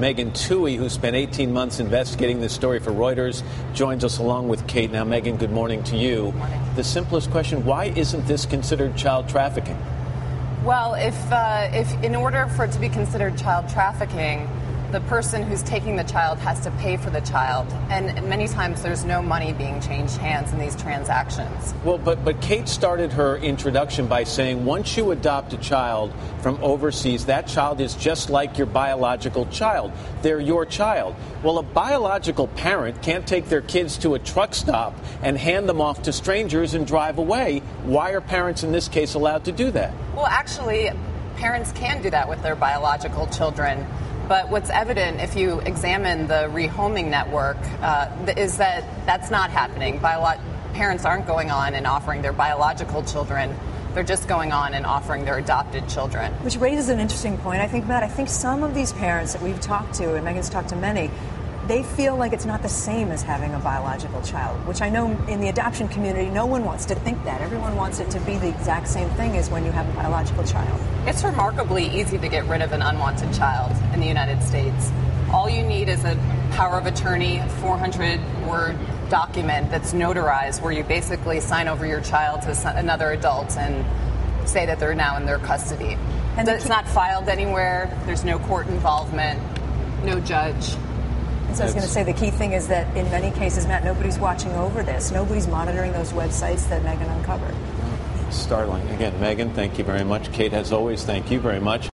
Megan Twohey, who spent 18 months investigating this story for Reuters, joins us along with Kate. Now, Megan, good morning to you. Morning. The simplest question why isn't this considered child trafficking? Well, if, uh, if in order for it to be considered child trafficking, the person who's taking the child has to pay for the child, and many times there's no money being changed hands in these transactions. Well, but but Kate started her introduction by saying once you adopt a child from overseas, that child is just like your biological child. They're your child. Well, a biological parent can't take their kids to a truck stop and hand them off to strangers and drive away. Why are parents in this case allowed to do that? Well, actually, parents can do that with their biological children. But what's evident if you examine the rehoming network uh, is that that's not happening. Biolo- parents aren't going on and offering their biological children. They're just going on and offering their adopted children. Which raises an interesting point. I think, Matt, I think some of these parents that we've talked to, and Megan's talked to many, they feel like it's not the same as having a biological child, which I know in the adoption community, no one wants to think that. Everyone wants it to be the exact same thing as when you have a biological child. It's remarkably easy to get rid of an unwanted child in the United States. All you need is a power of attorney, 400 word document that's notarized where you basically sign over your child to another adult and say that they're now in their custody. And it's not filed anywhere, there's no court involvement, no judge. So I was going to say the key thing is that in many cases, Matt, nobody's watching over this. Nobody's monitoring those websites that Megan uncovered. Startling. Again, Megan, thank you very much. Kate, as always, thank you very much.